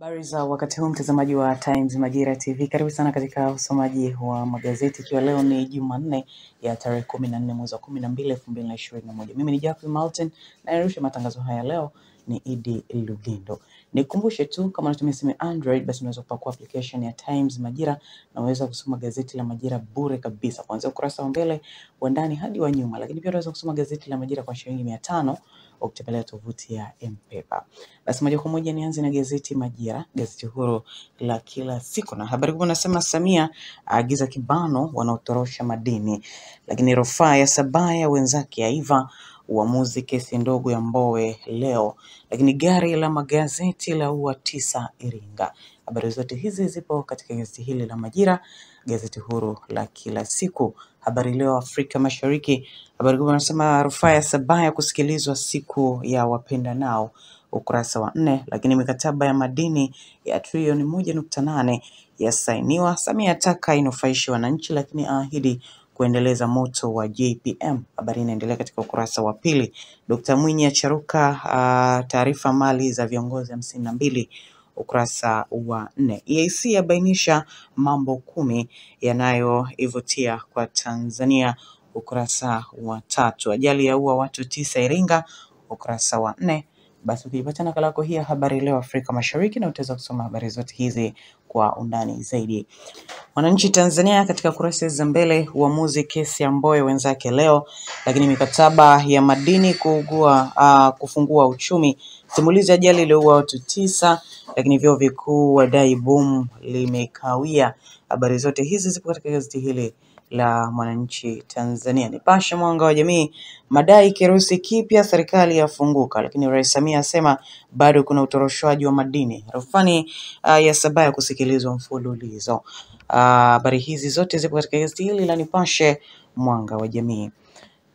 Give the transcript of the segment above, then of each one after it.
Habari za wakati huu mtazamaji wa Times Majira TV, karibu sana katika usomaji wa magazeti, ikiwa leo ni Jumanne ya tarehe kumi na nne mwezi wa kumi na mbili elfu mbili na ishirini na moja. Mimi ni Jacqueline Martin na narusha matangazo haya leo ni Idi Lugendo. Nikumbushe tu kama unatumia simu Android, basi unaweza kupakua application ya Times Majira na unaweza kusoma gazeti la Majira bure kabisa, kuanzia ukurasa wa mbele wa ndani hadi wa nyuma. Lakini pia unaweza kusoma gazeti la Majira kwa shilingi mia tano ukitembelea tovuti ya M-Pesa. Basi moja kwa moja nianze na gazeti Majira, gazeti huru la kila siku, na habari kubwa nasema Samia aagiza kibano wanaotorosha madini, lakini rufaa ya Sabaya wenzake aiva uamuzi kesi ndogo ya Mbowe leo, lakini gari la magazeti la ua tisa Iringa. Habari zote hizi zipo katika gazeti hili la Majira, gazeti huru la kila siku. Habari Leo Afrika Mashariki, habari kubwa nasema rufaa ya Sabaya kusikilizwa siku ya wapenda nao ukurasa wa nne, lakini mikataba ya madini ya trilioni moja nukta nane yasainiwa. Samia ataka inufaishi wananchi, lakini aahidi kuendeleza moto wa JPM. Habari inaendelea katika ukurasa wa pili. Dkt. Mwinyi acharuka uh, taarifa mali za viongozi hamsini na mbili ukurasa wa nne. EAC yabainisha mambo kumi yanayoivutia kwa Tanzania ukurasa wa tatu. Ajali yaua watu tisa Iringa ukurasa wa nne. Basi ukiipata nakala yako hii ya Habari Leo Afrika Mashariki, na utaweza kusoma habari zote hizi kwa undani zaidi. Wananchi Tanzania katika kurasa za mbele, uamuzi kesi ya Mbowe wenzake leo, lakini mikataba ya madini kuugua, uh, kufungua uchumi, simulizi ajali iliyoua watu tisa, lakini vyuo vikuu wadai bomu limekawia. Habari zote hizi zipo katika gazeti hili la Mwananchi Tanzania. Nipashe Mwanga wa Jamii, madai kirusi kipya, serikali yafunguka, lakini Rais Samia asema bado kuna utoroshwaji wa madini. Rufani uh, ya Sabaya kusikilizwa mfululizo. Habari uh, hizi zote zipo katika gazeti hili la Nipashe Mwanga wa Jamii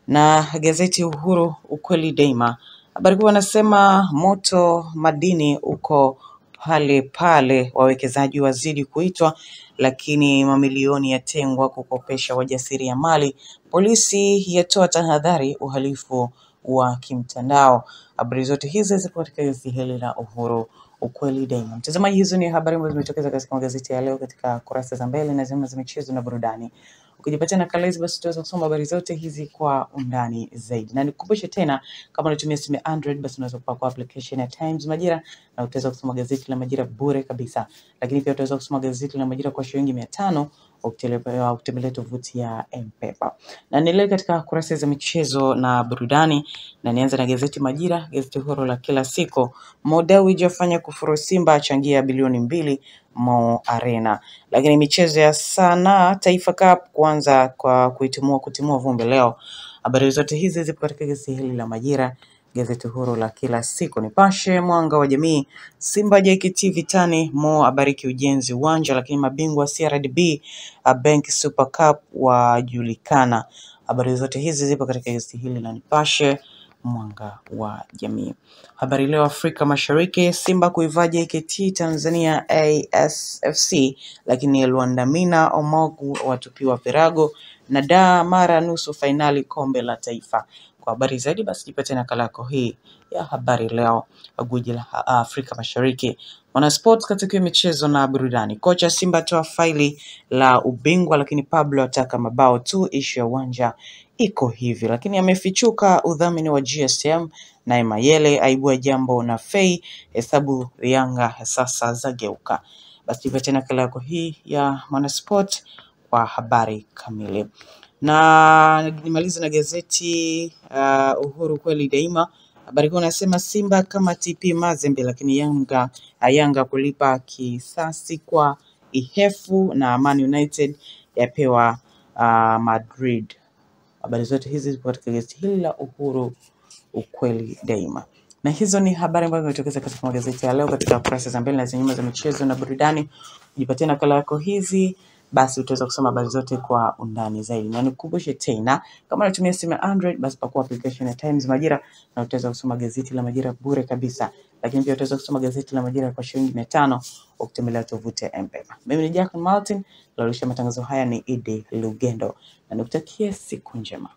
na gazeti Uhuru ukweli daima. Habari kubwa anasema moto madini uko pale pale, wawekezaji wazidi kuitwa, lakini mamilioni yatengwa kukopesha wajasiriamali. Polisi yatoa tahadhari uhalifu wa kimtandao. Habari zote hizi ziko katika gazeti hili la Uhuru ukweli daima. Mtazamaji, hizo ni habari ambazo zimetokeza katika magazeti ya leo katika kurasa za mbele na zima za michezo na burudani. Ukijipatia nakala hizi basi utaweza kusoma habari zote hizi kwa undani zaidi, na nikukumbushe tena, kama unatumia simu ya Android basi unaweza kupakua application ya Times Majira na utaweza kusoma gazeti la Majira bure kabisa, lakini pia utaweza kusoma gazeti la Majira kwa shilingi mia tano ukitembelea ukitembelea tovuti ya M-Pesa. Na niendelee katika kurasa za michezo na burudani, na nianze na gazeti Majira, gazeti huru la kila siku. Mo Dewji afanya kufuru Simba, achangia bilioni mbili Mo Arena. Lakini michezo ya sanaa Taifa Cup kuanza kwa kuitimua kutimua vumbi leo. Habari zote hizi zipo katika gazeti hili la Majira, gazeti huru la kila siku. Nipashe Mwanga wa Jamii, Simba JKT vitani, Mo abariki ujenzi uwanja, lakini mabingwa CRDB Bank Super Cup wajulikana. Habari zote hizi zipo katika gazeti hili la Nipashe Mwanga wa Jamii. Habari Leo Afrika Mashariki, Simba kuivaa JKT Tanzania ASFC, lakini Luandamina Omogu watupiwa virago na da mara nusu fainali kombe la taifa. Kwa habari zaidi basi jipatie nakala yako hii ya Habari Leo, gwiji la Afrika Mashariki. Mwanasport katika michezo na burudani, kocha Simba toa faili la ubingwa, lakini Pablo ataka mabao tu, ishu ya uwanja iko hivi, lakini amefichuka udhamini wa GSM naye Mayele aibua jambo na Fei, hesabu Yanga sasa zageuka. Basi jipatie nakala yako hii ya Mwanasport kwa habari kamili na nimalize na gazeti uh, Uhuru kweli daima. Habari kuu nasema Simba kama TP Mazembe, lakini Yanga Yanga kulipa kisasi kwa Ihefu na Man United yapewa uh, Madrid. Habari zote hizi zipo katika gazeti hili la Uhuru ukweli daima. Na hizo ni habari ambazo zimetokeza katika magazeti ya leo katika kurasa za mbele na za nyuma za michezo na burudani. Ujipatie nakala yako hizi, basi utaweza kusoma habari zote kwa undani zaidi. Na nikukumbushe tena, kama unatumia simu ya Android, basi pakua application ya Times Majira na utaweza kusoma gazeti la Majira bure kabisa, lakini pia utaweza kusoma gazeti la Majira kwa shilingi mia tano ukitembelea tovuti ya M-Pesa. Mimi ni Jackson Martin, lalisha matangazo haya ni Idi Lugendo, na nikutakie siku njema.